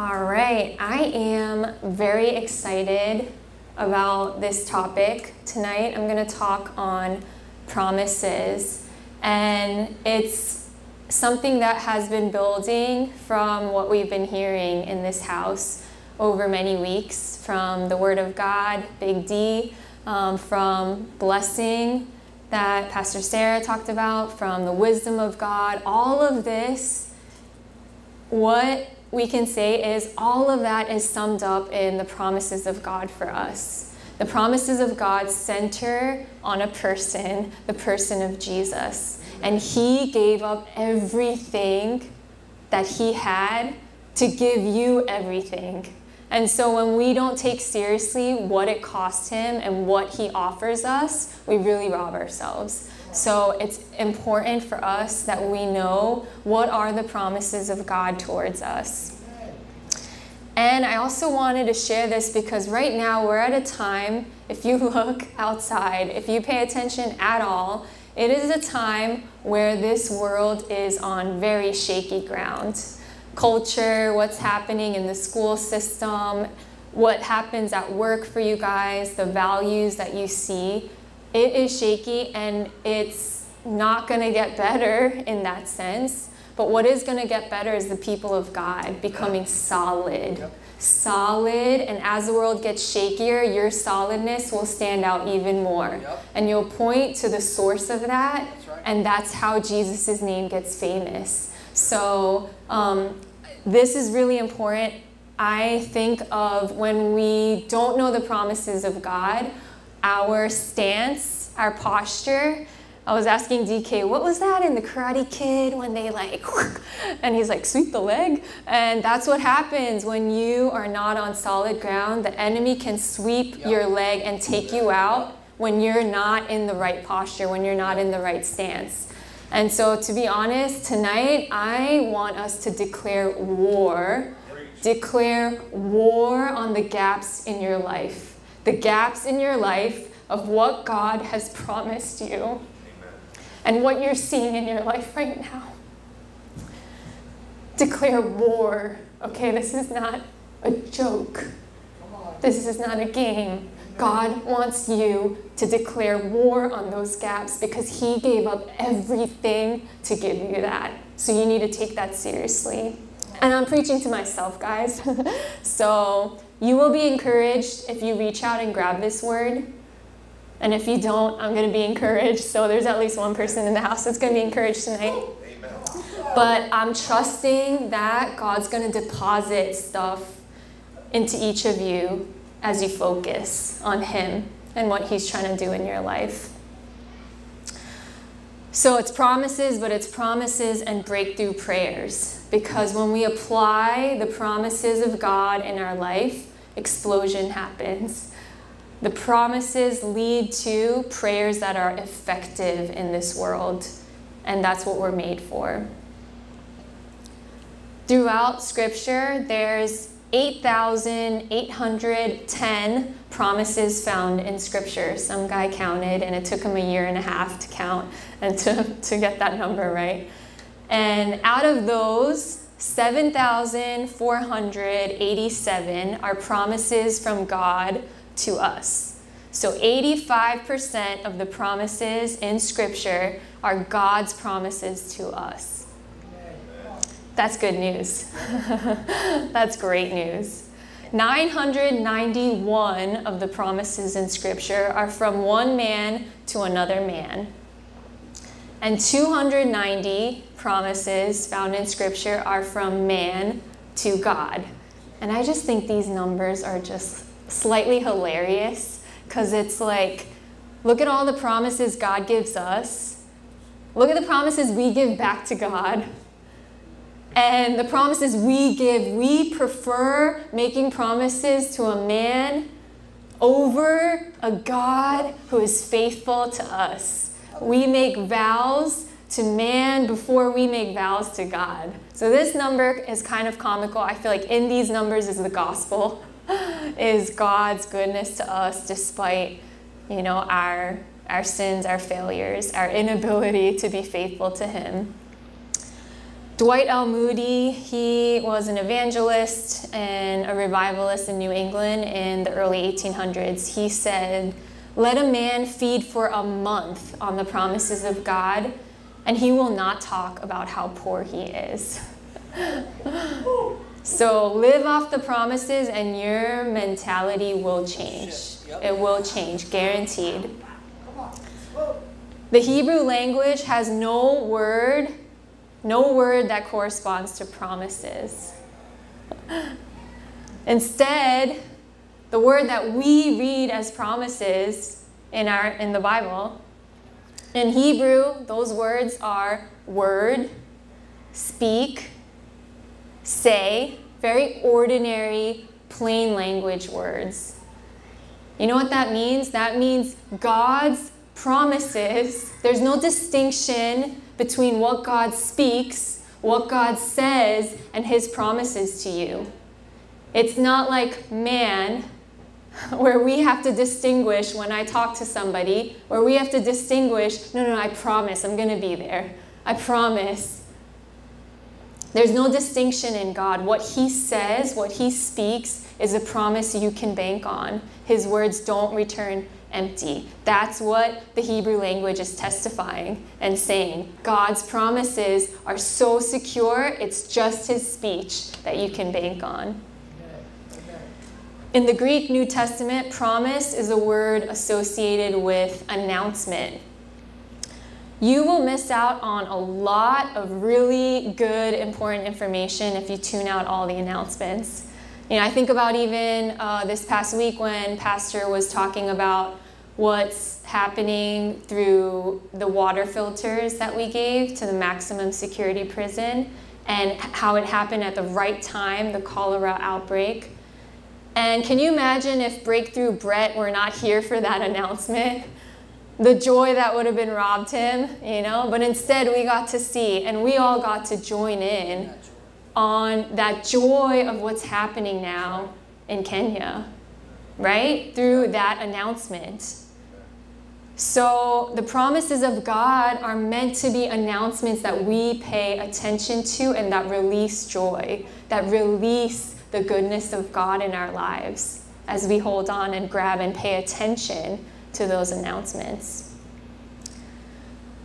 All right, I am very excited about this topic. Tonight I'm going to talk on promises, and it's something that has been building from what we've been hearing in this house over many weeks from the Word of God, Big D, um, from blessing that Pastor Sarah talked about, from the wisdom of God, all of this, what we can say is all of that is summed up in the promises of God for us. The promises of God center on a person, the person of Jesus. And he gave up everything that he had to give you everything. And so when we don't take seriously what it cost him and what he offers us, we really rob ourselves. So it's important for us that we know what are the promises of God towards us. And I also wanted to share this because right now we're at a time, if you look outside, if you pay attention at all, it is a time where this world is on very shaky ground culture, what's happening in the school system, what happens at work for you guys, the values that you see. It is shaky and it's not going to get better in that sense. But what is going to get better is the people of God becoming solid. Yep. Solid, and as the world gets shakier, your solidness will stand out even more. Yep. And you'll point to the source of that, that's right. and that's how Jesus' name gets famous. So, um, this is really important. I think of when we don't know the promises of God, our stance, our posture. I was asking DK, what was that in the Karate Kid when they like, and he's like, sweep the leg? And that's what happens when you are not on solid ground. The enemy can sweep yep. your leg and take you out when you're not in the right posture, when you're not in the right stance. And so, to be honest, tonight I want us to declare war. Declare war on the gaps in your life. The gaps in your life of what God has promised you Amen. and what you're seeing in your life right now. Declare war. Okay, this is not a joke. This is not a game. God wants you to declare war on those gaps because He gave up everything to give you that. So you need to take that seriously. And I'm preaching to myself, guys. so you will be encouraged if you reach out and grab this word. And if you don't, I'm going to be encouraged. So there's at least one person in the house that's going to be encouraged tonight. Amen. But I'm trusting that God's going to deposit stuff into each of you as you focus on Him and what He's trying to do in your life. So it's promises, but it's promises and breakthrough prayers. Because when we apply the promises of God in our life, explosion happens. The promises lead to prayers that are effective in this world, and that's what we're made for. Throughout Scripture, there's 8,810 promises found in Scripture. Some guy counted, and it took him a year and a half to count and to, to get that number right. And out of those, 7,487 are promises from God to us. So 85% of the promises in Scripture are God's promises to us. That's good news. That's great news. 991 of the promises in Scripture are from one man to another man. And 290 promises found in Scripture are from man to God. And I just think these numbers are just slightly hilarious because it's like, look at all the promises God gives us. Look at the promises we give back to God. And the promises we give, we prefer making promises to a man over a God who is faithful to us. We make vows to man before we make vows to God. So this number is kind of comical. I feel like in these numbers is the gospel, is God's goodness to us despite, you know, our our sins, our failures, our inability to be faithful to him. Dwight L. Moody, he was an evangelist and a revivalist in New England in the early 1800s. He said, Let a man feed for a month on the promises of God, and he will not talk about how poor he is. so live off the promises, and your mentality will change. It will change, guaranteed. The Hebrew language has no word, no word that corresponds to promises. Instead, the word that we read as promises in our in the Bible, in Hebrew, those words are word, speak, say, very ordinary, plain language words. You know what that means? That means God's promises, there's no distinction between what God speaks, what God says, and his promises to you. It's not like man, where we have to distinguish when I talk to somebody, where we have to distinguish, no, no, I promise I'm going to be there. I promise. There's no distinction in God. What He says, what He speaks, is a promise you can bank on. His words don't return empty. That's what the Hebrew language is testifying and saying. God's promises are so secure, it's just His speech that you can bank on. In the Greek New Testament, promise is a word associated with announcement. You will miss out on a lot of really good, important information if you tune out all the announcements. You know, I think about even uh, this past week when Pastor was talking about what's happening through the water filters that we gave to the maximum security prison and how it happened at the right time, the cholera outbreak. And can you imagine if Breakthrough Brett were not here for that announcement? The joy that would have been robbed him, you know? But instead, we got to see, and we all got to join in on that joy of what's happening now in Kenya, right? Through that announcement. So the promises of God are meant to be announcements that we pay attention to and that release joy, that release the goodness of God in our lives as we hold on and grab and pay attention to those announcements.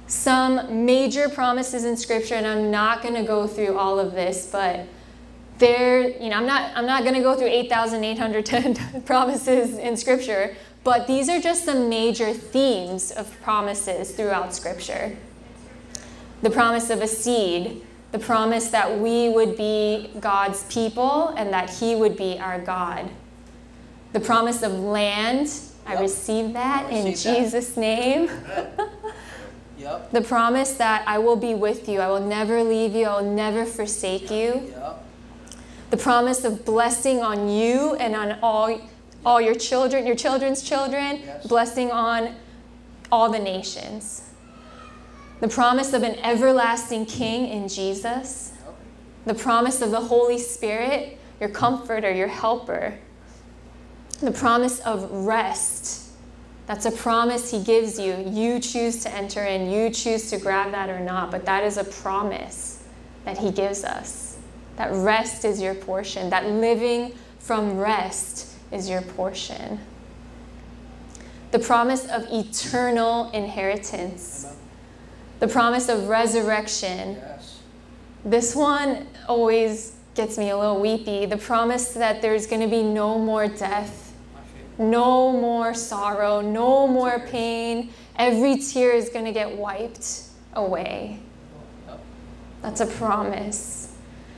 Some major promises in scripture and I'm not going to go through all of this, but there, you know, I'm not I'm not going to go through 8,810 promises in scripture, but these are just some major themes of promises throughout Scripture. The promise of a seed, the promise that we would be God's people and that He would be our God. The promise of land, yep. I receive that I in Jesus' that. name. yep. The promise that I will be with you, I will never leave you, I will never forsake you. Yep. The promise of blessing on you and on all all your children, your children's children, yes. blessing on all the nations. The promise of an everlasting King in Jesus. The promise of the Holy Spirit, your comforter, your helper. The promise of rest. That's a promise He gives you. You choose to enter in, you choose to grab that or not, but that is a promise that He gives us. That rest is your portion, that living from rest is your portion. The promise of eternal inheritance. The promise of resurrection. Yes. This one always gets me a little weepy. The promise that there's going to be no more death, no more sorrow, no more pain. Every tear is going to get wiped away. That's a promise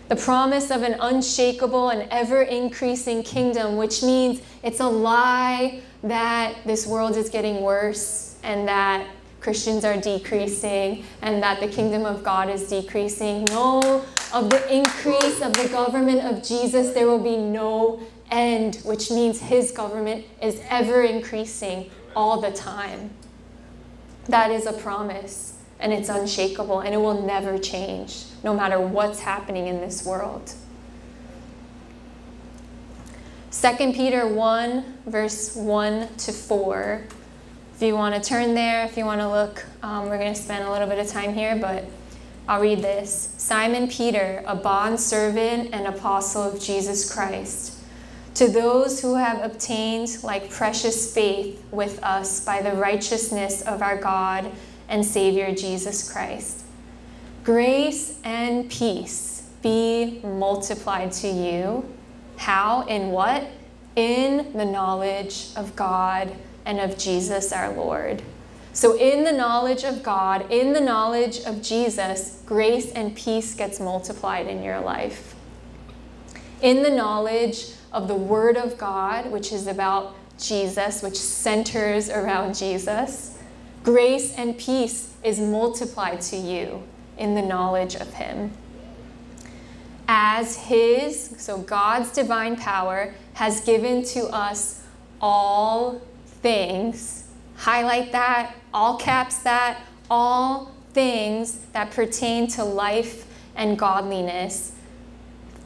the promise of an unshakable and ever increasing kingdom, which means it's a lie that this world is getting worse and that Christians are decreasing and that the kingdom of God is decreasing. No, of the increase of the government of Jesus, there will be no end, which means his government is ever increasing all the time. That is a promise and it's unshakable and it will never change no matter what's happening in this world. 2 Peter 1, verse 1 to 4. If you want to turn there, if you want to look, um, we're going to spend a little bit of time here, but I'll read this. Simon Peter, a bondservant and apostle of Jesus Christ, to those who have obtained like precious faith with us by the righteousness of our God and Savior Jesus Christ. Grace and peace be multiplied to you. How? In what? In the knowledge of God and of Jesus our Lord. So, in the knowledge of God, in the knowledge of Jesus, grace and peace gets multiplied in your life. In the knowledge of the Word of God, which is about Jesus, which centers around Jesus, grace and peace is multiplied to you in the knowledge of Him. As His, so God's divine power, has given to us all things highlight that, all caps that, all things that pertain to life and godliness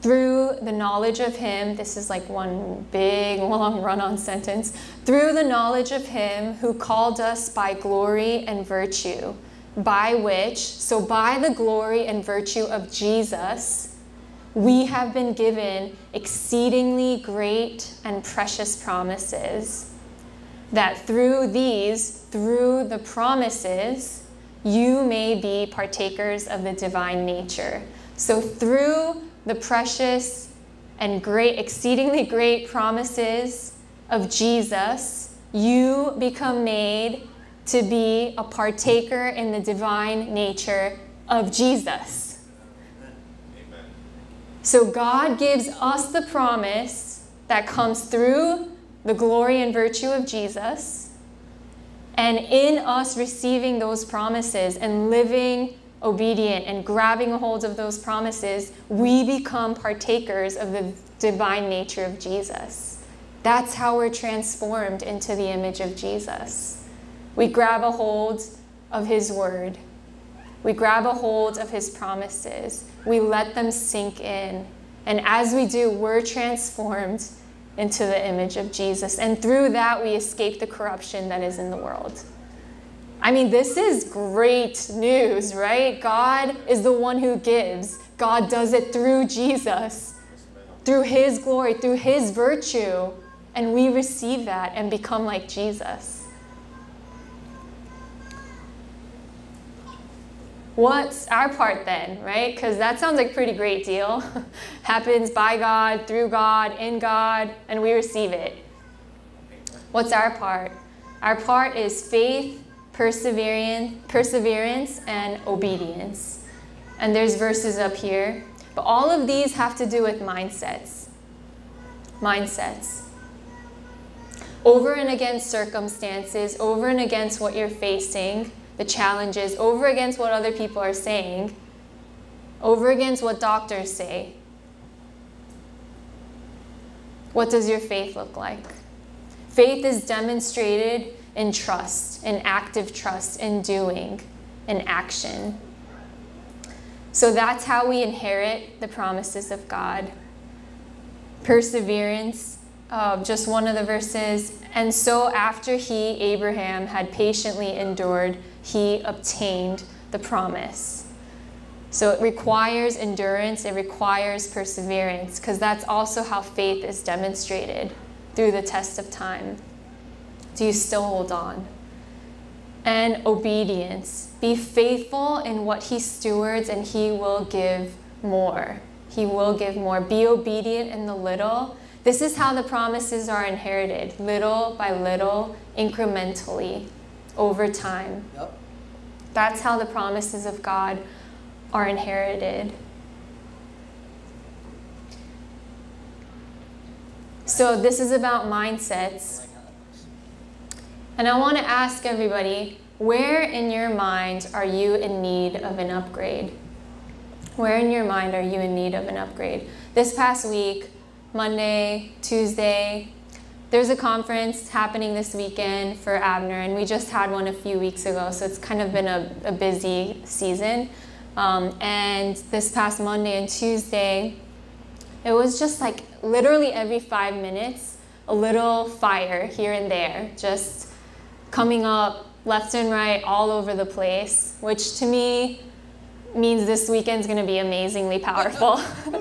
through the knowledge of Him. This is like one big, long run on sentence. Through the knowledge of Him who called us by glory and virtue, by which, so by the glory and virtue of Jesus, we have been given exceedingly great and precious promises that through these, through the promises, you may be partakers of the divine nature. So, through the precious and great, exceedingly great promises of Jesus, you become made to be a partaker in the divine nature of Jesus. Amen. So, God gives us the promise that comes through the glory and virtue of Jesus, and in us receiving those promises and living obedient and grabbing a hold of those promises, we become partakers of the divine nature of Jesus. That's how we're transformed into the image of Jesus. We grab a hold of His word. We grab a hold of His promises. We let them sink in. And as we do, we're transformed into the image of Jesus. And through that, we escape the corruption that is in the world. I mean, this is great news, right? God is the one who gives. God does it through Jesus, through His glory, through His virtue. And we receive that and become like Jesus. What's our part then, right? Because that sounds like pretty great deal. Happens by God, through God, in God, and we receive it. What's our part? Our part is faith, perseverance, perseverance, and obedience. And there's verses up here. But all of these have to do with mindsets. Mindsets. Over and against circumstances, over and against what you're facing, the challenges, over against what other people are saying, over against what doctors say, what does your faith look like? Faith is demonstrated in trust, in active trust, in doing, in action. So that's how we inherit the promises of God. Perseverance, uh, just one of the verses. And so after he, Abraham, had patiently endured, he obtained the promise. So it requires endurance, it requires perseverance, because that's also how faith is demonstrated through the test of time. Do you still hold on? And obedience. Be faithful in what he stewards, and he will give more. He will give more. Be obedient in the little. This is how the promises are inherited little by little, incrementally over time. Yep. That's how the promises of God are inherited. So, this is about mindsets. And I want to ask everybody where in your mind are you in need of an upgrade? Where in your mind are you in need of an upgrade? This past week, Monday, Tuesday, there's a conference happening this weekend for Abner, and we just had one a few weeks ago, so it's kind of been a, a busy season. Um, and this past Monday and Tuesday, it was just like literally every five minutes, a little fire here and there, just coming up left and right all over the place, which to me means this weekend's going to be amazingly powerful.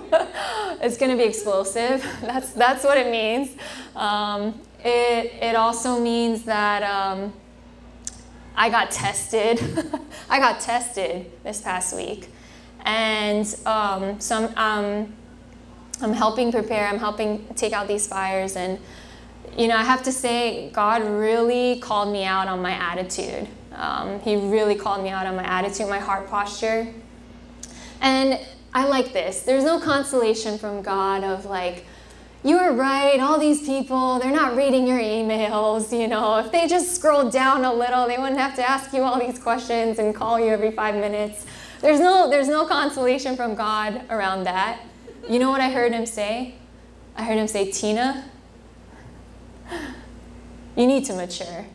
it's going to be explosive. That's that's what it means. Um, it it also means that um, I got tested. I got tested this past week, and um, some um, I'm helping prepare. I'm helping take out these fires, and you know I have to say God really called me out on my attitude. Um, he really called me out on my attitude, my heart posture. And I like this. There's no consolation from God of like, you were right, all these people, they're not reading your emails, you know. If they just scrolled down a little, they wouldn't have to ask you all these questions and call you every five minutes. There's no, there's no consolation from God around that. You know what I heard him say? I heard him say, Tina, you need to mature.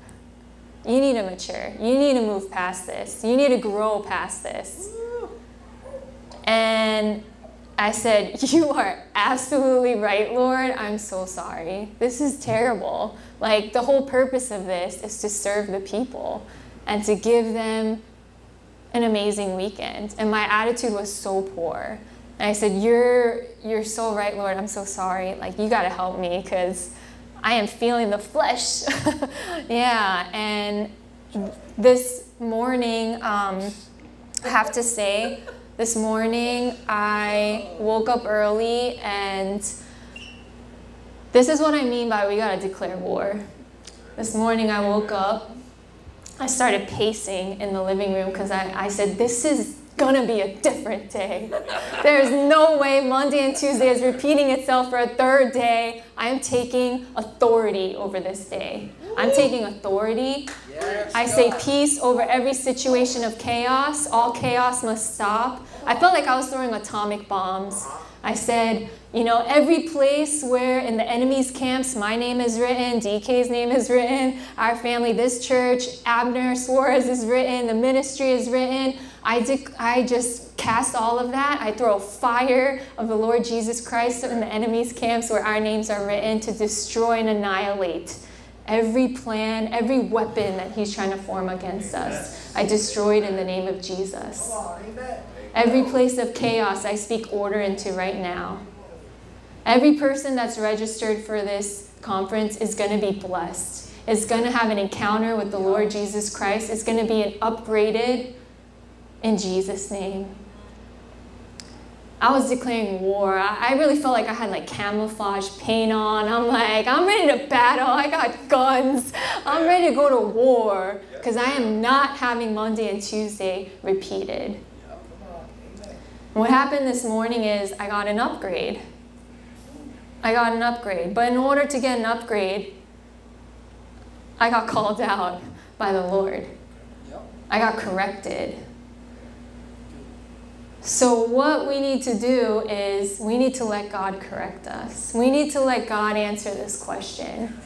You need to mature. You need to move past this. You need to grow past this. And I said, You are absolutely right, Lord. I'm so sorry. This is terrible. Like, the whole purpose of this is to serve the people and to give them an amazing weekend. And my attitude was so poor. And I said, You're, you're so right, Lord. I'm so sorry. Like, you got to help me because I am feeling the flesh. yeah, and this morning, um, I have to say, this morning I woke up early and this is what I mean by we gotta declare war. This morning I woke up, I started pacing in the living room because I, I said, This is gonna be a different day. There's no way Monday and Tuesday is repeating itself for a third day. I am taking authority over this day. I'm taking authority. Yes, I say peace over every situation of chaos. All chaos must stop. I felt like I was throwing atomic bombs. I said, you know, every place where in the enemy's camps my name is written, DK's name is written, our family, this church, Abner Suarez is written, the ministry is written. I, dec- I just cast all of that. I throw fire of the Lord Jesus Christ in the enemy's camps where our names are written to destroy and annihilate every plan, every weapon that he's trying to form against us. I destroy it in the name of Jesus. Every place of chaos, I speak order into right now. Every person that's registered for this conference is going to be blessed. It's going to have an encounter with the Lord Jesus Christ. It's going to be an upgraded in Jesus' name. I was declaring war. I, really felt like I had like camouflage paint on. I'm like, I'm ready to battle. I got guns. I'm ready to go to war because I am not having Monday and Tuesday repeated. What happened this morning is I got an upgrade. I got an upgrade. But in order to get an upgrade, I got called out by the Lord. I got corrected. So, what we need to do is we need to let God correct us. We need to let God answer this question.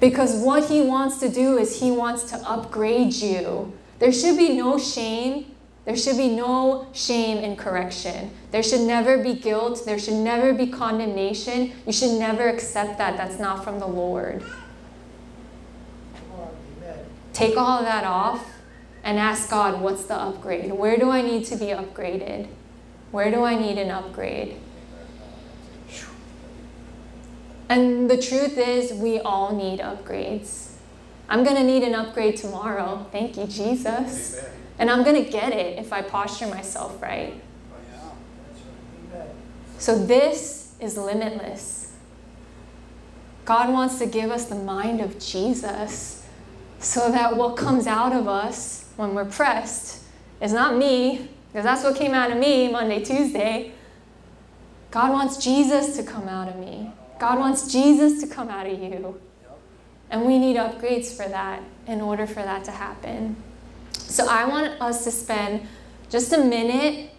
Because what He wants to do is He wants to upgrade you. There should be no shame. There should be no shame in correction. There should never be guilt. There should never be condemnation. You should never accept that. That's not from the Lord. Take all of that off and ask God, what's the upgrade? Where do I need to be upgraded? Where do I need an upgrade? And the truth is, we all need upgrades. I'm going to need an upgrade tomorrow. Thank you, Jesus. Amen. And I'm going to get it if I posture myself right. So, this is limitless. God wants to give us the mind of Jesus so that what comes out of us when we're pressed is not me, because that's what came out of me Monday, Tuesday. God wants Jesus to come out of me. God wants Jesus to come out of you. And we need upgrades for that in order for that to happen. So I want us to spend just a minute,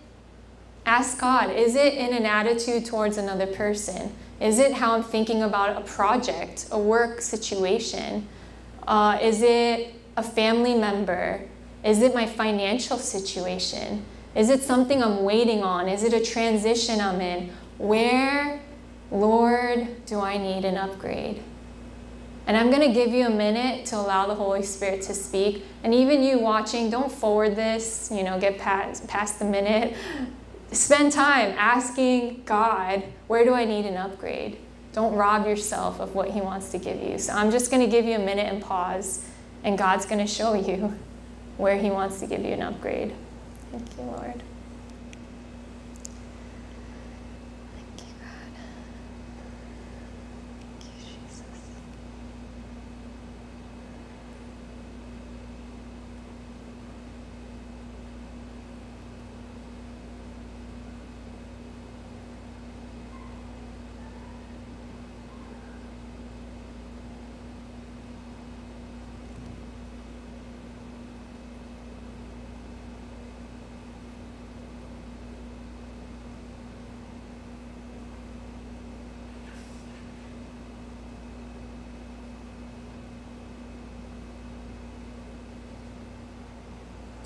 ask God, is it in an attitude towards another person? Is it how I'm thinking about a project, a work situation? Uh, is it a family member? Is it my financial situation? Is it something I'm waiting on? Is it a transition I'm in? Where, Lord, do I need an upgrade? And I'm going to give you a minute to allow the Holy Spirit to speak. And even you watching, don't forward this, you know, get past, past the minute. Spend time asking God, where do I need an upgrade? Don't rob yourself of what He wants to give you. So I'm just going to give you a minute and pause, and God's going to show you where He wants to give you an upgrade. Thank you, Lord.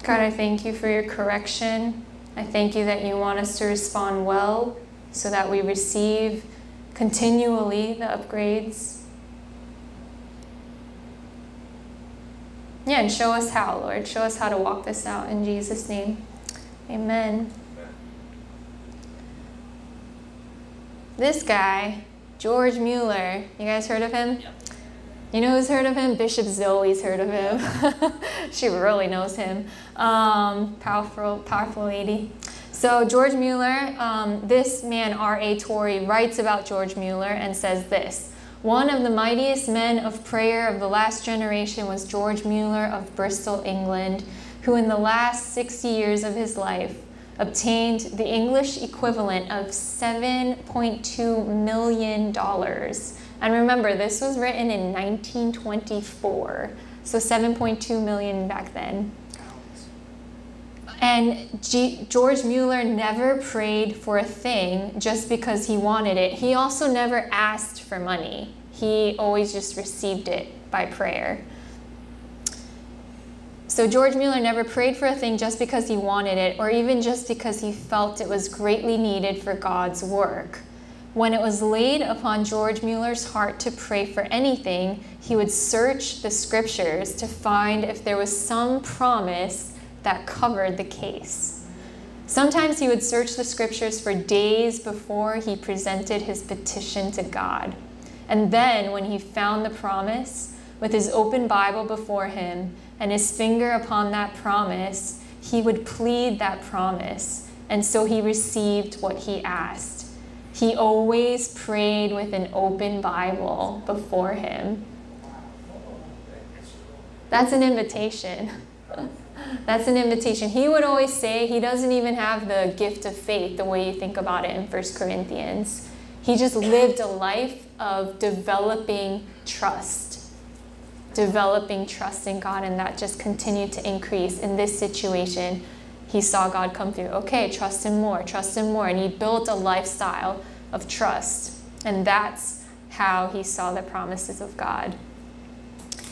God, I thank you for your correction. I thank you that you want us to respond well so that we receive continually the upgrades. Yeah, and show us how, Lord. Show us how to walk this out in Jesus' name. Amen. This guy, George Mueller, you guys heard of him? You know who's heard of him? Bishop Zoe's heard of him. she really knows him. Um, powerful, powerful lady. So George Mueller, um, this man, R.A. Torrey, writes about George Mueller and says this. One of the mightiest men of prayer of the last generation was George Mueller of Bristol, England, who in the last 60 years of his life obtained the English equivalent of $7.2 million and remember, this was written in 1924, so 7.2 million back then. And G- George Mueller never prayed for a thing just because he wanted it. He also never asked for money. He always just received it by prayer. So George Mueller never prayed for a thing just because he wanted it or even just because he felt it was greatly needed for God's work. When it was laid upon George Mueller's heart to pray for anything, he would search the scriptures to find if there was some promise that covered the case. Sometimes he would search the scriptures for days before he presented his petition to God. And then, when he found the promise, with his open Bible before him and his finger upon that promise, he would plead that promise. And so he received what he asked. He always prayed with an open Bible before him. That's an invitation. That's an invitation. He would always say he doesn't even have the gift of faith the way you think about it in 1 Corinthians. He just lived a life of developing trust, developing trust in God, and that just continued to increase in this situation he saw God come through. Okay, trust Him more, trust Him more. And he built a lifestyle of trust. And that's how he saw the promises of God.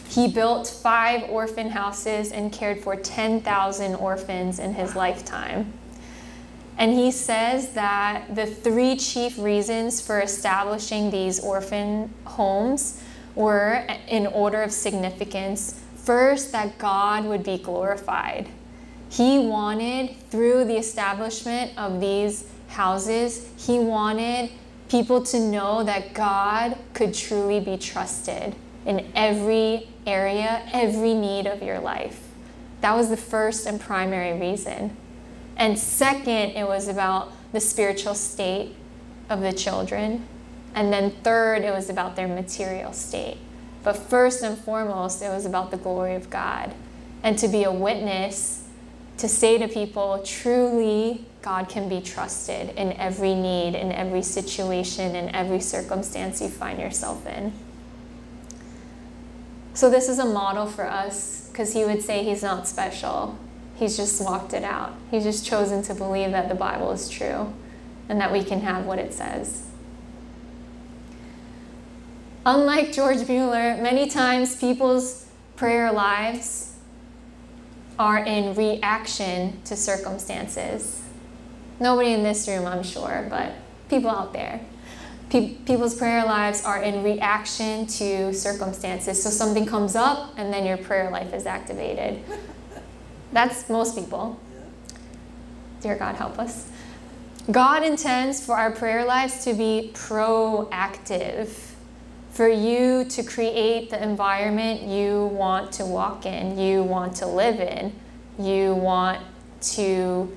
He built five orphan houses and cared for 10,000 orphans in his lifetime. And he says that the three chief reasons for establishing these orphan homes were in order of significance. First, that God would be glorified. He wanted, through the establishment of these houses, he wanted people to know that God could truly be trusted in every area, every need of your life. That was the first and primary reason. And second, it was about the spiritual state of the children. And then third, it was about their material state. But first and foremost, it was about the glory of God. And to be a witness to say to people, truly, God can be trusted in every need, in every situation, in every circumstance you find yourself in. So, this is a model for us because he would say he's not special. He's just walked it out. He's just chosen to believe that the Bible is true and that we can have what it says. Unlike George Mueller, many times people's prayer lives are in reaction to circumstances. Nobody in this room, I'm sure, but people out there. Pe- people's prayer lives are in reaction to circumstances. So something comes up and then your prayer life is activated. That's most people. Dear God, help us. God intends for our prayer lives to be proactive, for you to create the environment you want to walk in, you want to live in, you want to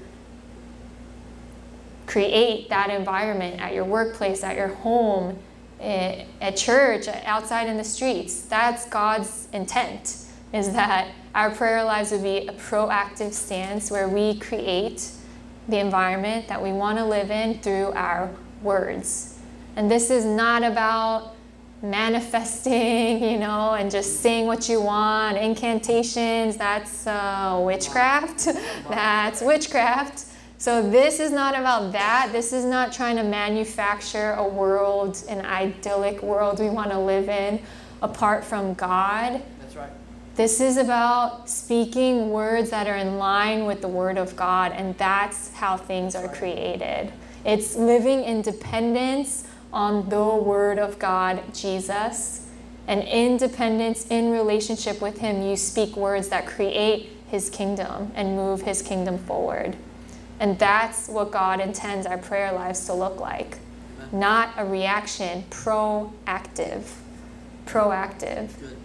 create that environment at your workplace, at your home, eh, at church, outside in the streets. That's God's intent, is that our prayer lives would be a proactive stance where we create the environment that we want to live in through our words. And this is not about manifesting, you know, and just saying what you want, incantations, that's uh, witchcraft. that's witchcraft. So this is not about that. This is not trying to manufacture a world, an idyllic world we want to live in apart from God. That's right. This is about speaking words that are in line with the Word of God, and that's how things are created. It's living in dependence on the Word of God, Jesus. And in dependence, in relationship with Him, you speak words that create His kingdom and move His kingdom forward. And that's what God intends our prayer lives to look like. Amen. Not a reaction, proactive. Proactive. Good.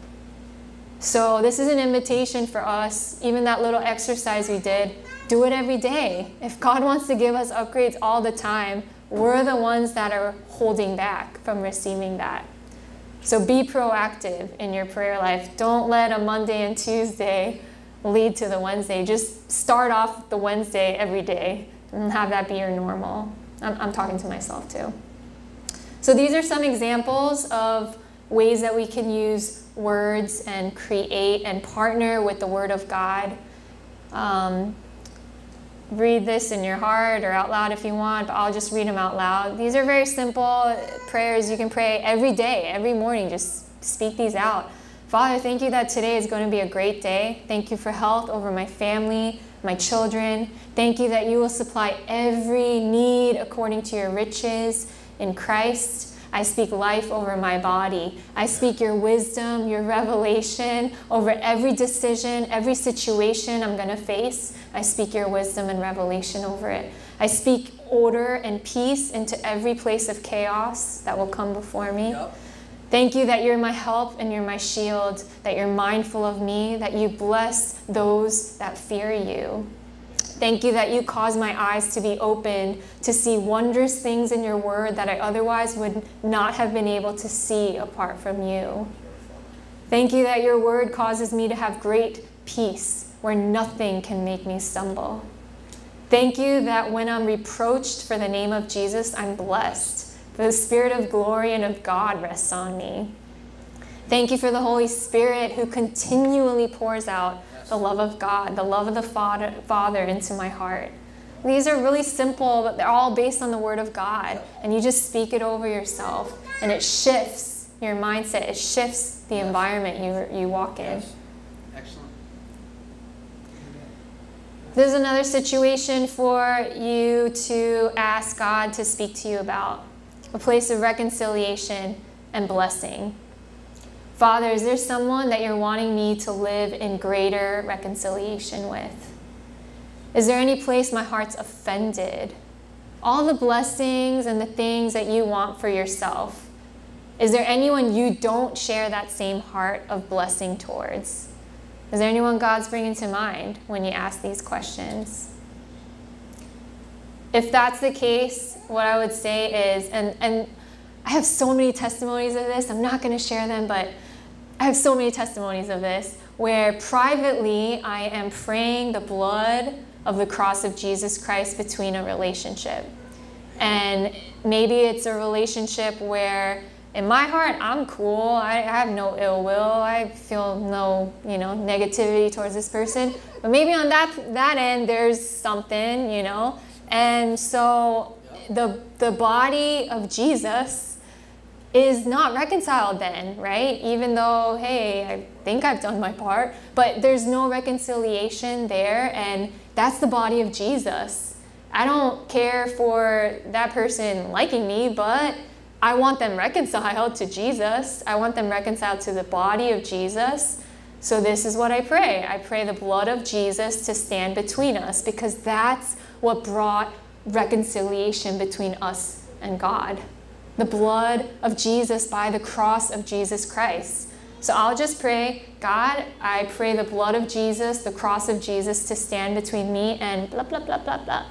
So, this is an invitation for us, even that little exercise we did, do it every day. If God wants to give us upgrades all the time, we're the ones that are holding back from receiving that. So, be proactive in your prayer life. Don't let a Monday and Tuesday lead to the Wednesday. Just start off the Wednesday every day and have that be your normal. I'm, I'm talking to myself too. So, these are some examples of ways that we can use words and create and partner with the Word of God. Um, read this in your heart or out loud if you want, but I'll just read them out loud. These are very simple prayers you can pray every day, every morning. Just speak these out. Father, thank you that today is going to be a great day. Thank you for health over my family, my children. Thank you that you will supply every need according to your riches in Christ. I speak life over my body. I speak your wisdom, your revelation over every decision, every situation I'm going to face. I speak your wisdom and revelation over it. I speak order and peace into every place of chaos that will come before me. Yep. Thank you that you're my help and you're my shield, that you're mindful of me, that you bless those that fear you. Thank you that you cause my eyes to be opened to see wondrous things in your word that I otherwise would not have been able to see apart from you. Thank you that your word causes me to have great peace where nothing can make me stumble. Thank you that when I'm reproached for the name of Jesus, I'm blessed. The Spirit of glory and of God rests on me. Thank you for the Holy Spirit who continually pours out the love of God, the love of the Father, into my heart. These are really simple, but they're all based on the Word of God. And you just speak it over yourself, and it shifts your mindset, it shifts the environment you, you walk in. Excellent. There's another situation for you to ask God to speak to you about a place of reconciliation and blessing. Father, is there someone that you're wanting me to live in greater reconciliation with? Is there any place my heart's offended? All the blessings and the things that you want for yourself. Is there anyone you don't share that same heart of blessing towards? Is there anyone God's bringing to mind when you ask these questions? If that's the case, what I would say is, and, and I have so many testimonies of this, I'm not going to share them, but I have so many testimonies of this where privately I am praying the blood of the cross of Jesus Christ between a relationship. And maybe it's a relationship where in my heart I'm cool, I, I have no ill will, I feel no, you know, negativity towards this person. But maybe on that that end there's something, you know. And so the the body of Jesus is not reconciled then, right? Even though, hey, I think I've done my part, but there's no reconciliation there, and that's the body of Jesus. I don't care for that person liking me, but I want them reconciled to Jesus. I want them reconciled to the body of Jesus. So, this is what I pray. I pray the blood of Jesus to stand between us because that's what brought reconciliation between us and God. The blood of Jesus by the cross of Jesus Christ. So, I'll just pray, God, I pray the blood of Jesus, the cross of Jesus to stand between me and blah, blah, blah, blah, blah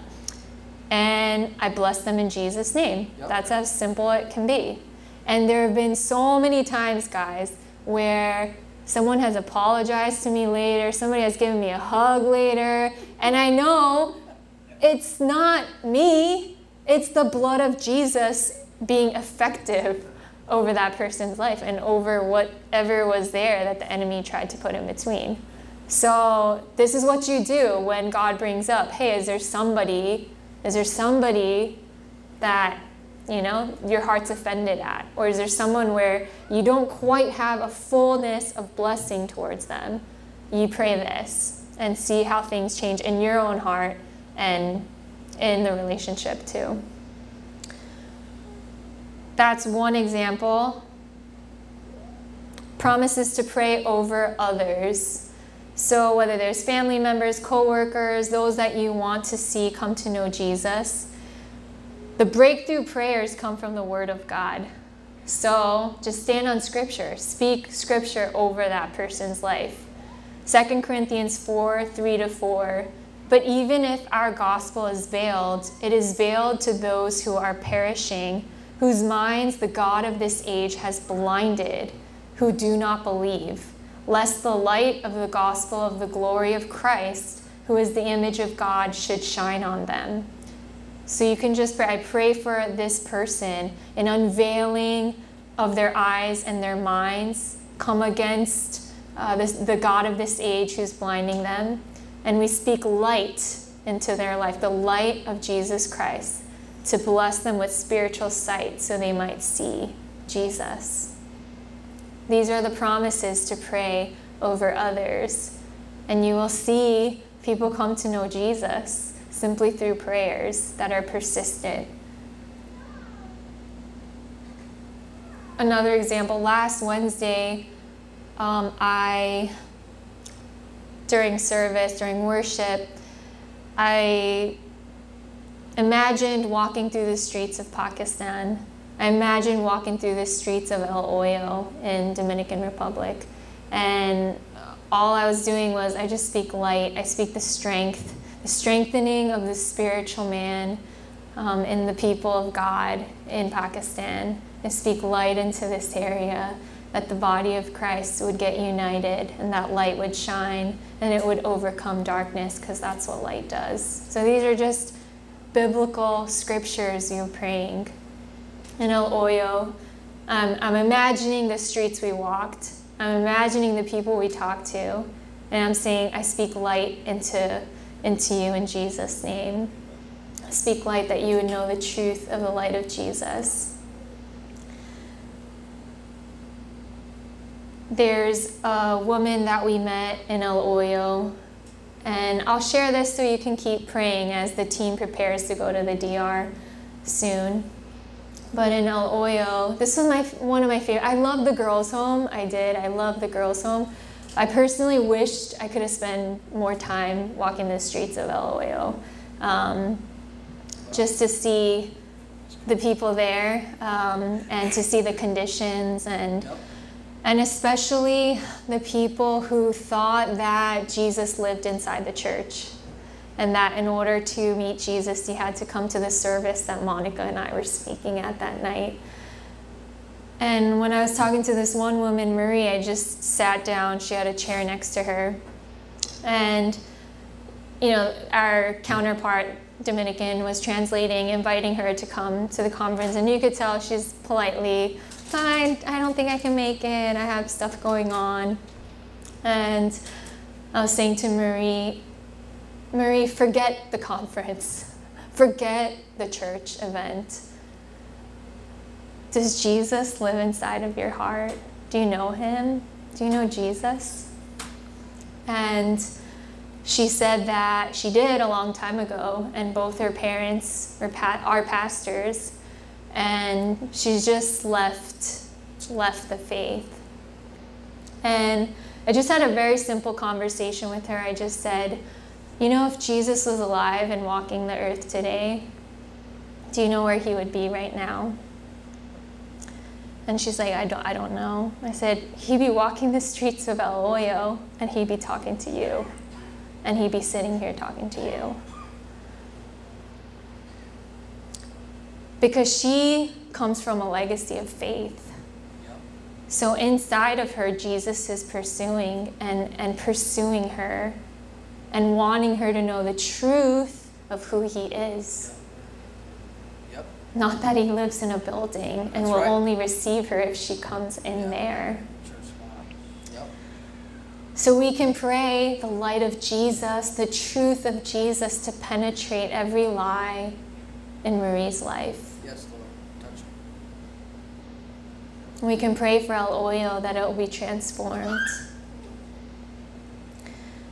and I bless them in Jesus' name. Yep. That's how simple it can be. And there have been so many times, guys, where someone has apologized to me later, somebody has given me a hug later, and I know it's not me, it's the blood of Jesus being effective over that person's life and over whatever was there that the enemy tried to put in between. So, this is what you do when God brings up, hey, is there somebody is there somebody that, you know, your heart's offended at? Or is there someone where you don't quite have a fullness of blessing towards them? You pray this and see how things change in your own heart and in the relationship too. That's one example. Promises to pray over others so, whether there's family members, coworkers, those that you want to see come to know Jesus, the breakthrough prayers come from the Word of God. So, just stand on Scripture, speak Scripture over that person's life. 2 Corinthians 4 3 to 4. But even if our gospel is veiled, it is veiled to those who are perishing, whose minds the God of this age has blinded, who do not believe lest the light of the gospel of the glory of Christ, who is the image of God, should shine on them. So you can just pray. I pray for this person, an unveiling of their eyes and their minds, come against uh, this, the God of this age who's blinding them. And we speak light into their life, the light of Jesus Christ, to bless them with spiritual sight so they might see Jesus. These are the promises to pray over others. And you will see people come to know Jesus simply through prayers that are persistent. Another example last Wednesday, um, I, during service, during worship, I imagined walking through the streets of Pakistan I imagined walking through the streets of El Hoyo in Dominican Republic, and all I was doing was I just speak light. I speak the strength, the strengthening of the spiritual man um, in the people of God in Pakistan. I speak light into this area that the body of Christ would get united and that light would shine and it would overcome darkness because that's what light does. So these are just biblical scriptures you're praying in El Hoyo, Um, I'm imagining the streets we walked. I'm imagining the people we talked to. And I'm saying, I speak light into, into you in Jesus' name. Speak light that you would know the truth of the light of Jesus. There's a woman that we met in El Hoyo, and I'll share this so you can keep praying as the team prepares to go to the DR soon. But in El Hoyo, this was my one of my favorite. I love the girls' home. I did. I love the girls' home. I personally wished I could have spent more time walking the streets of El Hoyo, um, just to see the people there um, and to see the conditions and and especially the people who thought that Jesus lived inside the church and that in order to meet Jesus, you had to come to the service that Monica and I were speaking at that night. And when I was talking to this one woman, Marie, I just sat down. She had a chair next to her. And, you know, our counterpart, Dominican, was translating, inviting her to come to the conference. And you could tell she's politely, I, I don't think I can make it. I have stuff going on. And I was saying to Marie, Marie, forget the conference, forget the church event. Does Jesus live inside of your heart? Do you know him? Do you know Jesus? And she said that she did a long time ago, and both her parents were pa- are pastors. and she's just left left the faith. And I just had a very simple conversation with her. I just said, you know, if Jesus was alive and walking the earth today, do you know where he would be right now? And she's like, I don't, I don't know. I said, he'd be walking the streets of El Hoyo and he'd be talking to you. And he'd be sitting here talking to you. Because she comes from a legacy of faith. So inside of her, Jesus is pursuing and, and pursuing her and wanting her to know the truth of who he is. Not that he lives in a building and That's will right. only receive her if she comes in Yeah. there. Yep. So we can pray the light of Jesus, the truth of Jesus to penetrate every lie in Marie's life. Yes, Lord. Touch her. We can pray for El Hoyo that it will be transformed.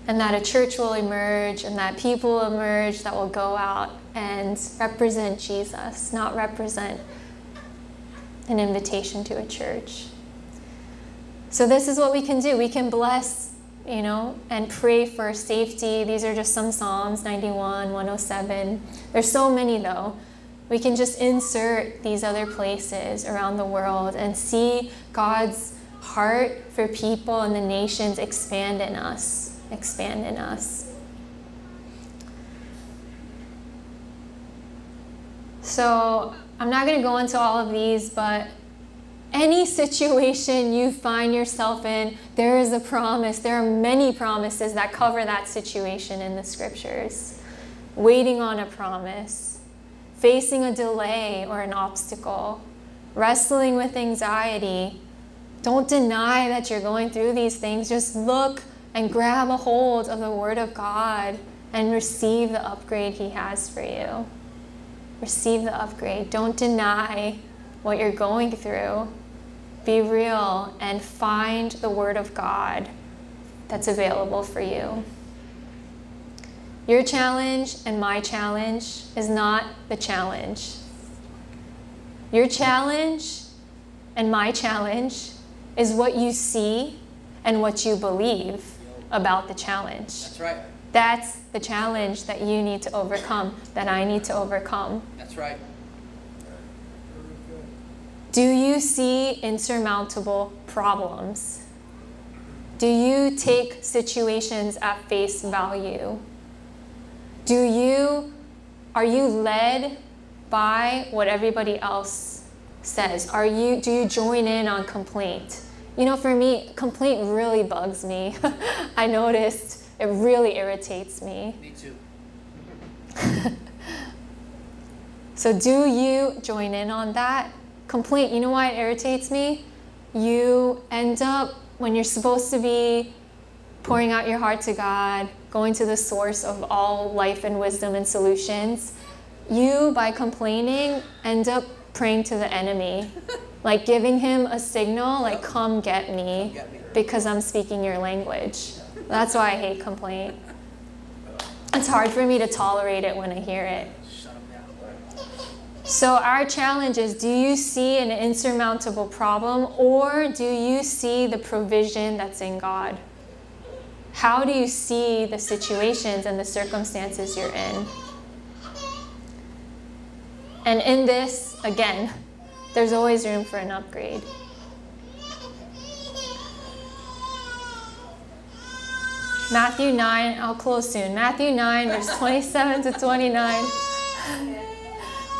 And that a church will emerge and that people will emerge that will go out and represent Jesus, not represent an invitation to a church. So, this is what we can do. We can bless, you know, and pray for safety. These are just some Psalms 91, 107. There's so many, though. We can just insert these other places around the world and see God's heart for people and the nations expand in us. Expand in us. So, I'm not going to go into all of these, but any situation you find yourself in, there is a promise. There are many promises that cover that situation in the scriptures. Waiting on a promise, facing a delay or an obstacle, wrestling with anxiety. Don't deny that you're going through these things. Just look and grab a hold of the Word of God and receive the upgrade He has for you. Receive the upgrade. Don't deny what you're going through. Be real and find the Word of God that's available for you. Your challenge and my challenge is not the challenge. Your challenge and my challenge is what you see and what you believe about the challenge. That's right. That's the challenge that you need to overcome, that I need to overcome. That's right. Do you see insurmountable problems? Do you take situations at face value? Do you are you led by what everybody else says? Are you do you join in on complaint? You know, for me, complaint really bugs me. I noticed it really irritates me. Me too. So, do you join in on that? Complaint, you know why it irritates me? You end up, when you're supposed to be pouring out your heart to God, going to the source of all life and wisdom and solutions, you, by complaining, end up praying to the enemy. like giving him a signal, like, come get me, Get me. because I'm speaking your language. That's why I hate complaint. It's hard for me to tolerate it when I hear it. So, our challenge is do you see an insurmountable problem or do you see the provision that's in God? How do you see the situations and the circumstances you're in? And in this, again, there's always room for an upgrade. Matthew 9, I'll close soon. Matthew 9, verse 27 to 29.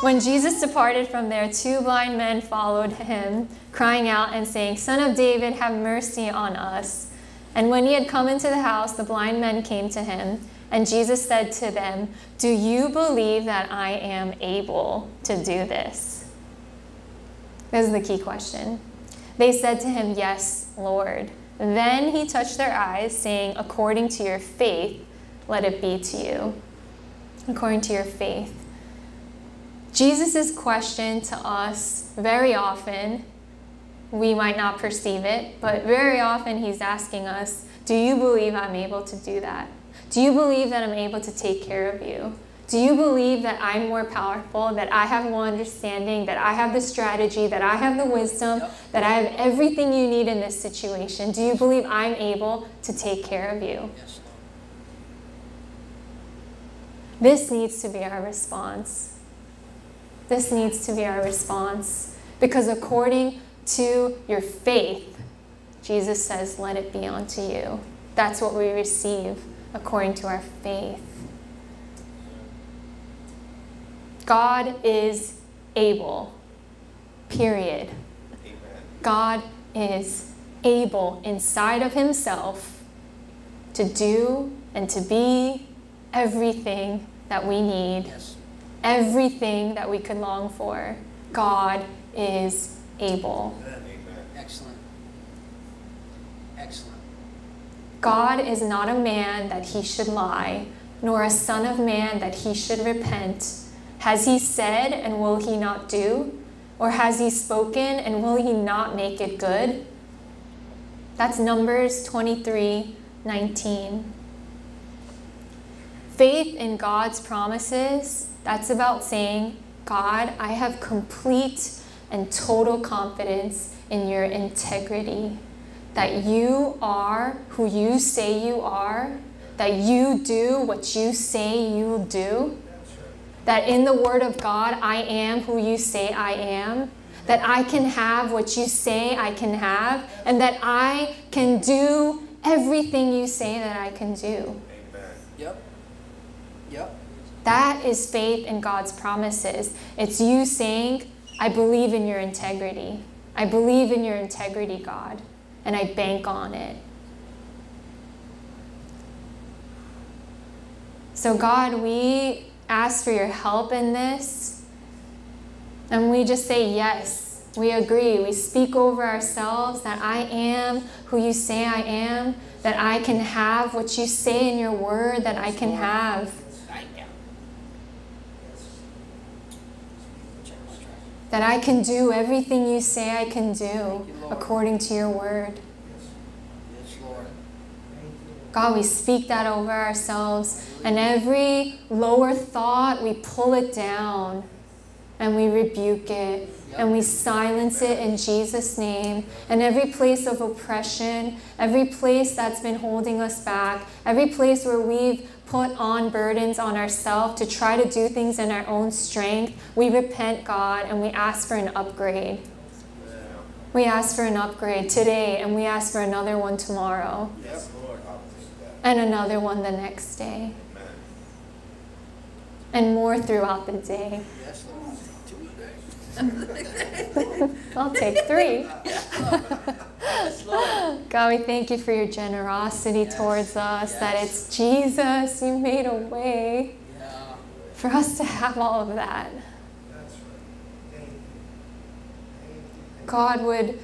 When Jesus departed from there, two blind men followed him, crying out and saying, Son of David, have mercy on us. And when he had come into the house, the blind men came to him. And Jesus said to them, Do you believe that I am able to do this? This is the key question. They said to him, Yes, Lord. Then he touched their eyes, saying, According to your faith, let it be to you. According to your faith. Jesus' question to us very often, we might not perceive it, but very often he's asking us, Do you believe I'm able to do that? Do you believe that I'm able to take care of you? Do you believe that I'm more powerful, that I have more understanding, that I have the strategy, that I have the wisdom, that I have everything you need in this situation? Do you believe I'm able to take care of you? Yes, This needs to be our response. This needs to be our response. Because according to your faith, Jesus says, let it be unto you. That's what we receive according to our faith. God is able, period. Amen. God is able inside of himself to do and to be everything that we need, Yes. everything that we could long for. God is able. Amen. Excellent. Excellent. God is not a man that he should lie, nor a son of man that he should repent. Has he said, and will he not do? Or has he spoken, and will he not make it good? That's Numbers 23 19. Faith in God's promises, that's about saying, God, I have complete and total confidence in your integrity that you are who you say you are, that you do what you say you'll do, that in the Word of God, I am who you say I am, that I can have what you say I can have, and that I can do everything you say that I can do. Amen. Yep. Yep. That is faith in God's promises. It's you saying, I believe in your integrity. I believe in your integrity, God, and I bank on it. So, God, we ask for your help in this. And we just say, Yes, we agree. We speak over ourselves that I am who you say I am, that I can have what you say in your word that I can have. Thank you. Check my track. That I can do everything you say I can do according to your word. God, we speak that over ourselves, and every lower thought, we pull it down and we rebuke it and we silence it in Jesus' name. And every place of oppression, every place that's been holding us back, every place where we've put on burdens on ourselves to try to do things in our own strength, we repent, God, and we ask for an upgrade. We ask for an upgrade today, and we ask for another one tomorrow, Yes, Lord. I'll take that. and another one the next day. And more throughout the day. Yes, Lord. Two a day. I'll take three. God, we thank you for your generosity Yes, towards us, that it's Jesus, you made a way Yeah. for us to have all of that. That's right. Thank you. Thank you. Thank God, would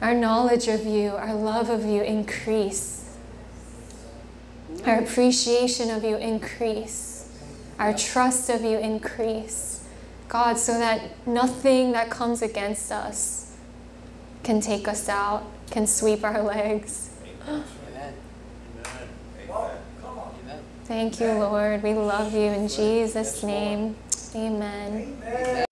our knowledge of you, our love of you increase, our appreciation of you increase, our trust of you increase. God, so that nothing that comes against us can take us out, can sweep our legs. Amen. Amen. Amen. Amen. Thank you, Lord. We love you in Jesus' name. Amen.